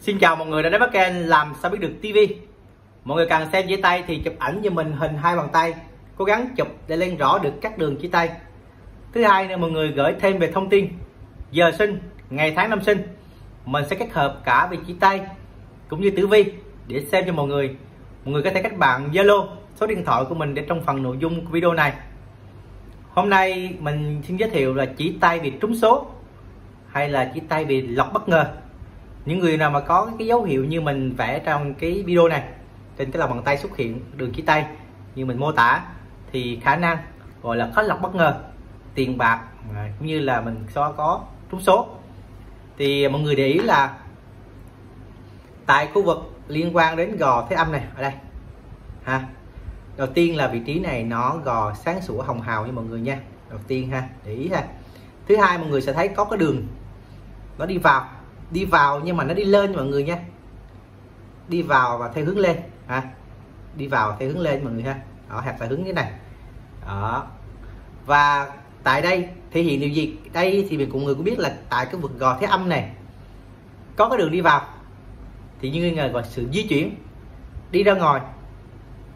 Xin chào mọi người đã đến với kênh làm sao biết được TV Mọi người cần xem chỉ tay thì chụp ảnh cho mình hình hai bàn tay Cố gắng chụp để lên rõ được các đường chỉ tay. Thứ hai là mọi người gửi thêm về thông tin. Giờ sinh, ngày tháng năm sinh Mình sẽ kết hợp cả về chỉ tay cũng như tử vi để xem cho mọi người. Mọi người có thể kết bạn Zalo số điện thoại của mình để trong phần nội dung của video này. Hôm nay mình xin giới thiệu là chỉ tay về trúng số hay là chỉ tay về lọc bất ngờ những người nào mà có cái dấu hiệu như mình vẽ trong cái video này, trên cái lòng bàn tay xuất hiện đường chỉ tay như mình mô tả, thì khả năng gọi là có lọc bất ngờ, tiền bạc cũng như là mình so có trúng số. Thì mọi người để ý là tại khu vực liên quan đến gò thế âm này, ở đây, ha. Đầu tiên là vị trí này nó gò sáng sủa hồng hào như mọi người nha, đầu tiên ha, để ý ha. Thứ hai, mọi người sẽ thấy có cái đường nó đi vào đi vào nhưng mà nó đi lên mọi người nha. Đi vào và theo hướng lên, ha. Đi vào theo hướng lên mọi người ha. Đó, hẹp là hướng như này. Đó. Và tại đây thể hiện điều gì? Đây thì mình cũng người cũng biết là tại cái vực gò thế âm này có cái đường đi vào. Thì như người gọi sự di chuyển, đi ra ngoài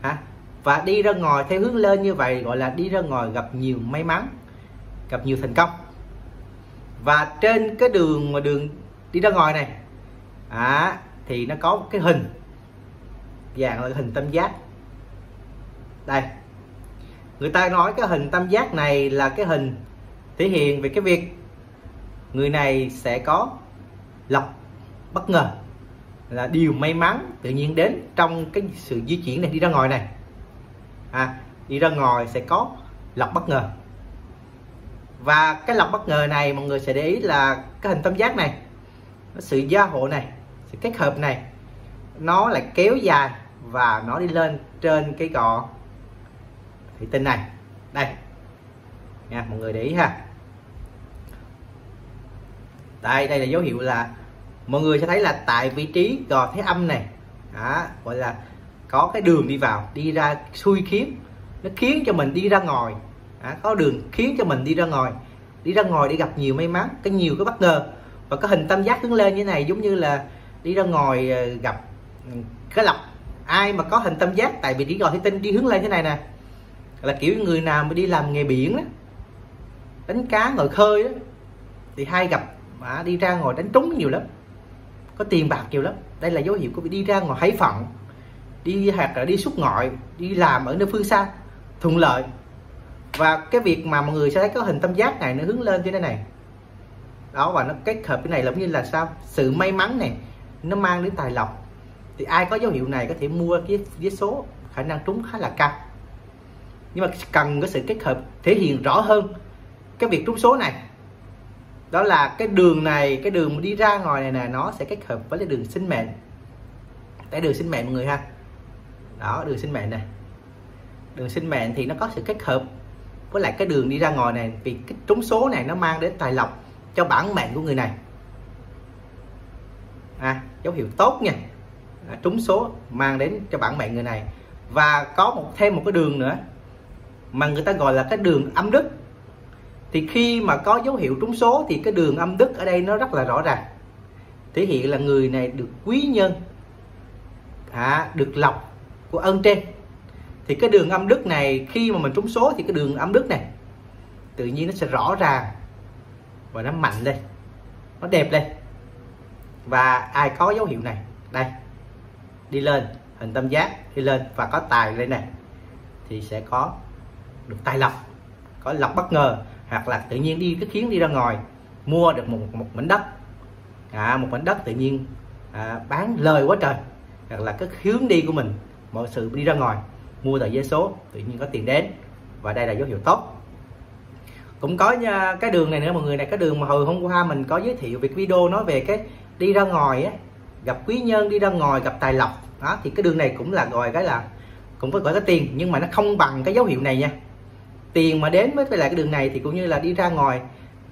hả và đi ra ngoài theo hướng lên như vậy gọi là đi ra ngoài gặp nhiều may mắn, gặp nhiều thành công. Và trên cái đường mà đường đi ra ngoài này. À, thì nó có cái hình. Dạng là hình tam giác. Đây. Người ta nói cái hình tam giác này là cái hình thể hiện về cái việc người này sẽ có lọc bất ngờ là điều may mắn tự nhiên đến trong cái sự di chuyển này đi ra ngoài này. À, đi ra ngoài sẽ có lọc bất ngờ. Và cái lọc bất ngờ này mọi người sẽ để ý là cái hình tam giác này sự gia hộ này sự kết hợp này nó lại kéo dài và nó đi lên trên cái gò thủy tinh này. Đây. Nha mọi người để ý ha. Đây đây là dấu hiệu là mọi người sẽ thấy là tại vị trí gò thế âm này đó, gọi là có cái đường đi vào đi ra xuôi khiến nó khiến cho mình đi ra ngoài đó, có đường khiến cho mình đi ra ngoài đi ra ngoài để gặp nhiều may mắn cái nhiều cái bất ngờ và có hình tam giác hướng lên như này giống như là đi ra ngoài ờ, gặp cái lọc ai mà có hình tam giác tại vì đi ngồi thủy tinh đi hướng lên thế này nè là kiểu người nào mà đi làm nghề biển đó, đánh cá ngồi khơi đó, thì hay gặp mà đi ra ngồi đánh trúng nhiều lắm có tiền bạc nhiều lắm. Đây là dấu hiệu của đi ra ngoài hải phận đi hoặc là đi xuất ngoại đi làm ở nơi phương xa thuận lợi. Và cái việc mà mọi người sẽ thấy có hình tam giác này nó hướng lên như thế này đó, và nó kết hợp cái này giống như là sao? Sự may mắn này nó mang đến tài lộc. Thì ai có dấu hiệu này có thể mua cái vé số, khả năng trúng khá là cao. Nhưng mà cần có sự kết hợp, thể hiện rõ hơn cái việc trúng số này. Đó là cái đường này, cái đường đi ra ngoài này nè, nó sẽ kết hợp với cái đường sinh mệnh. Cái đường sinh mệnh mọi người ha? Đó, đường sinh mệnh này. Đường sinh mệnh thì nó có sự kết hợp với lại cái đường đi ra ngoài này, vì cái trúng số này nó mang đến tài lộc cho bản mệnh của người này. À, dấu hiệu tốt nha. À, trúng số mang đến cho bản mệnh người này. Và có một thêm một cái đường nữa mà người ta gọi là cái đường âm đức. Thì khi mà có dấu hiệu trúng số thì cái đường âm đức ở đây nó rất là rõ ràng. Thể hiện là người này được quý nhân à, được lọc của ân trên. Thì cái đường âm đức này khi mà mình trúng số thì cái đường âm đức này tự nhiên nó sẽ rõ ràng và nó mạnh lên. Nó đẹp lên. Và ai có dấu hiệu này đây đi lên hình tam giác đi lên và có tài lên này thì sẽ có được tài lộc có lộc bất ngờ hoặc là tự nhiên đi cái khiến đi ra ngoài mua được một một mảnh đất. À, một mảnh đất tự nhiên à, bán lời quá trời hoặc là cái hướng đi của mình mọi sự đi ra ngoài mua tờ giấy số tự nhiên có tiền đến và đây là dấu hiệu tốt cũng có nha, cái đường này nữa mọi người này cái đường mà hồi hôm qua mình có giới thiệu về cái video nói về cái đi ra ngoài á gặp quý nhân đi ra ngoài gặp tài lộc. Đó thì cái đường này cũng là gọi cái là cũng có gọi cái tiền nhưng mà nó không bằng cái dấu hiệu này nha. Tiền mà đến với lại cái đường này thì cũng như là đi ra ngoài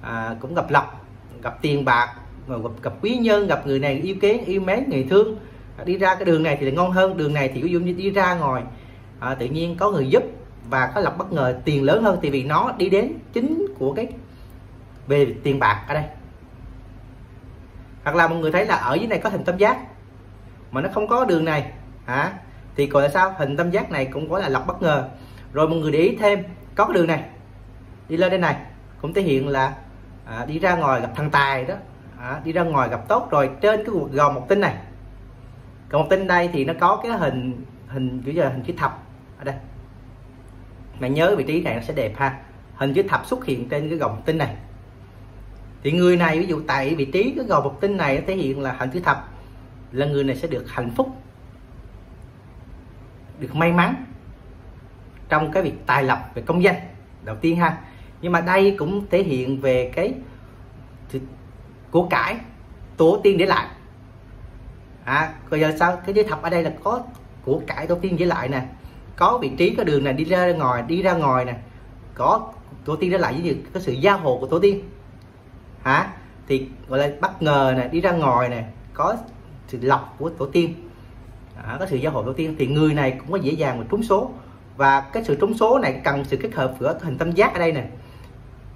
à, cũng gặp lộc gặp tiền bạc gặp, gặp quý nhân gặp người này yêu kén yêu mến người thương. À, đi ra cái đường này thì ngon hơn đường này thì ví dụ như đi ra ngoài à, tự nhiên có người giúp và có lộc bất ngờ tiền lớn hơn thì vì nó đi đến chính của cái về tiền bạc ở đây. Hoặc là mọi người thấy là ở dưới này có hình tam giác mà nó không có đường này hả? Thì gọi là sao? Hình tam giác này cũng có là lọc bất ngờ. Rồi mọi người để ý thêm có cái đường này đi lên đây này cũng thể hiện là à, đi ra ngoài gặp thằng tài đó à, đi ra ngoài gặp tốt rồi trên cái cuộc gò một tinh này. Còn một tinh đây thì nó có cái hình hình kiểu giờ hình chữ thập ở đây mà nhớ vị trí này nó sẽ đẹp ha. Hình chữ thập xuất hiện trên cái gò tinh này. Thì người này, ví dụ tại vị trí cái gò bọc tinh này, nó thể hiện là hình chữ thập. Là người này sẽ được hạnh phúc, được may mắn trong cái việc tài lộc về công danh, đầu tiên ha. Nhưng mà đây cũng thể hiện về cái của cải, tổ tiên để lại. À bây giờ sao? Cái chữ thập ở đây là có của cải tổ tiên để lại nè có vị trí có đường này đi ra ngoài đi ra ngoài nè. Có tổ tiên đã lại với có sự gia hộ của tổ tiên. Hả? Thì gọi là bất ngờ nè đi ra ngoài nè có sự lọc của tổ tiên. À, có sự gia hộ tổ tiên. Thì người này cũng có dễ dàng mà trúng số. Và cái sự trúng số này cần sự kết hợp giữa hình tam giác ở đây nè.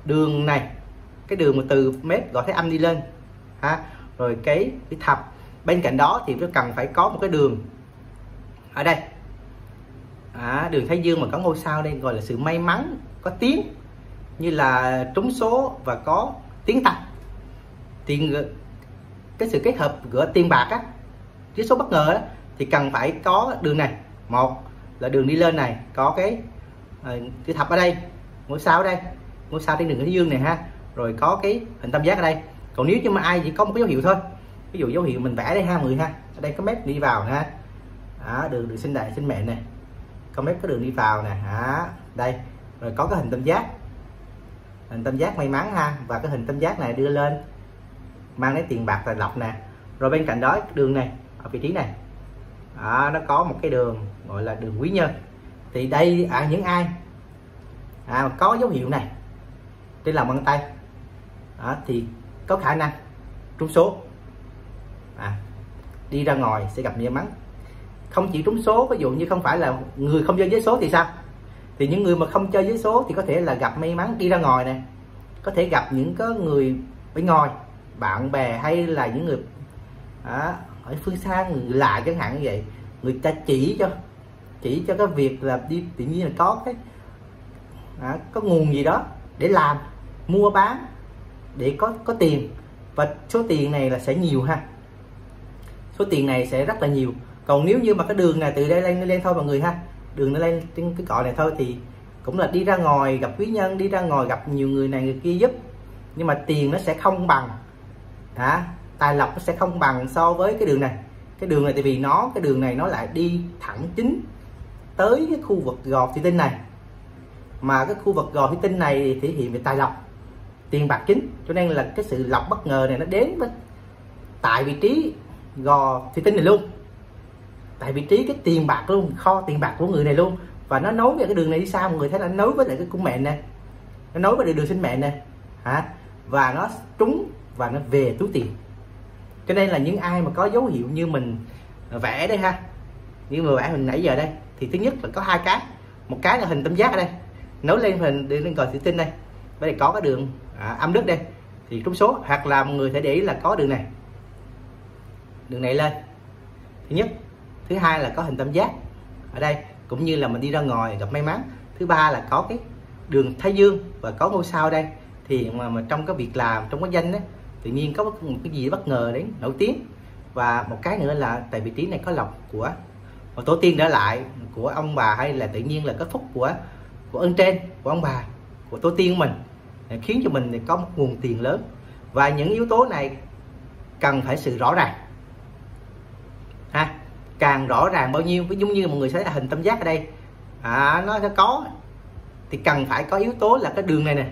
Đường này cái đường mà từ mép gọi thấy âm đi lên. Ha rồi cái cái thập. Bên cạnh đó thì nó cần phải có một cái đường ở đây à, đường thái dương mà có ngôi sao đây gọi là sự may mắn có tiếng như là trúng số và có tiếng tặc. Thì cái sự kết hợp giữa tiền bạc á với số bất ngờ đó, thì cần phải có đường này. Một là đường đi lên này có cái ờ, chữ thập ở đây ngôi sao ở đây. Ngôi sao trên đường thái dương này ha rồi có cái hình tam giác ở đây. Còn nếu như mà ai chỉ có một cái dấu hiệu thôi ví dụ dấu hiệu mình vẽ đây ha người ha ở đây có mép đi vào ha. Đó, đường đường sinh đại sinh mẹ này không mép có đường đi vào nè. Hả? Đây. Rồi có cái hình tam giác. Hình tam giác may mắn ha. Và cái hình tam giác này đưa lên. Mang lấy tiền bạc tài lộc nè. Rồi bên cạnh đó đường này ở vị trí này. À, nó có một cái đường gọi là đường quý nhân. Thì đây à những ai? À, có dấu hiệu này. Trên lòng bàn tay. À, thì có khả năng trúng số. À, đi ra ngoài sẽ gặp may mắn không chỉ trúng số ví dụ như không phải là người không chơi với số thì sao? Thì những người mà không chơi với số thì có thể là gặp may mắn đi ra ngoài này có thể gặp những có người bên ngoài bạn bè hay là những người à, ở phương xa người lạ chẳng hạn như vậy. Người ta chỉ cho chỉ cho cái việc là đi tự nhiên là có cái à, có nguồn gì đó để làm mua bán để có có tiền. Và số tiền này là sẽ nhiều ha. Số tiền này sẽ rất là nhiều còn nếu như mà cái đường này từ đây lên lên thôi mọi người ha. Đường nó lên trên cái cọ này thôi thì cũng là đi ra ngoài gặp quý nhân, đi ra ngoài gặp nhiều người này người kia giúp. Nhưng mà tiền nó sẽ không bằng. Hả? Tài lộc nó sẽ không bằng so với cái đường này. Cái đường này tại vì nó, cái đường này nó lại đi thẳng chính tới cái khu vực gò thủy tinh này. Mà cái khu vực gò thủy tinh này thì thể hiện về tài lộc, tiền bạc chính. Cho nên là cái sự lọc bất ngờ này nó đến với tại vị trí gò thủy tinh này luôn tại vị trí cái tiền bạc luôn kho tiền bạc của người này luôn. Và nó nối với cái đường này đi xa mọi người thấy là nối với lại cái cung mẹ nè. Nó nối với lại đường sinh mẹ nè. Hả? Và nó trúng và nó về túi tiền. Cho nên là những ai mà có dấu hiệu như mình vẽ đây ha như mà vẽ mình nãy giờ đây thì thứ nhất là có hai cái. Một cái là hình tam giác ở đây. Nối lên hình lên cờ thủy tinh đây. Đây có cái đường à, âm đức đây. Thì trúng số hoặc là mọi người sẽ để ý là có đường này. Đường này lên. Thứ nhất thứ hai là có hình tam giác ở đây cũng như là mình đi ra ngoài gặp may mắn. Thứ ba là có cái đường thái dương và có ngôi sao đây. Thì mà, mà trong cái việc làm trong cái danh ấy, tự nhiên có một cái gì bất ngờ đến nổi tiếng. Và một cái nữa là tại vị trí này có lọc của một tổ tiên để lại của ông bà hay là tự nhiên là có phúc của của ơn trên của ông bà của tổ tiên của mình. Khiến cho mình có một nguồn tiền lớn. Và những yếu tố này cần phải sự rõ ràng. Ha? Càng rõ ràng bao nhiêu. Ví dụ như mọi người thấy là hình tam giác ở đây. À, nó sẽ có. Thì cần phải có yếu tố là cái đường này nè.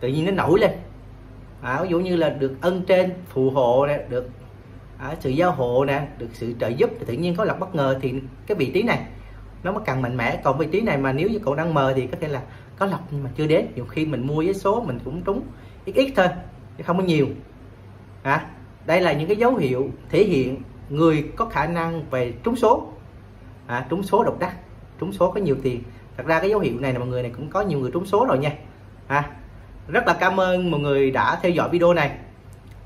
Tự nhiên nó nổi lên. À, ví dụ như là được ân trên phù hộ nè được à, sự giao hộ nè được sự trợ giúp thì tự nhiên có lọc bất ngờ thì cái vị trí này nó mới càng mạnh mẽ. Còn vị trí này mà nếu như cậu đang mờ thì có thể là có lọc nhưng mà chưa đến. Nhiều khi mình mua với số mình cũng trúng ít ít thôi chứ không có nhiều. À, đây là những cái dấu hiệu thể hiện người có khả năng về trúng số. À, trúng số độc đắc. Trúng số có nhiều tiền. Thật ra cái dấu hiệu này là mọi người này cũng có nhiều người trúng số rồi nha. À, rất là cảm ơn mọi người đã theo dõi video này.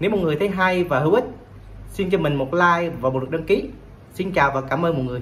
Nếu mọi người thấy hay và hữu ích xin cho mình một like và một lượt đăng ký. Xin chào và cảm ơn mọi người.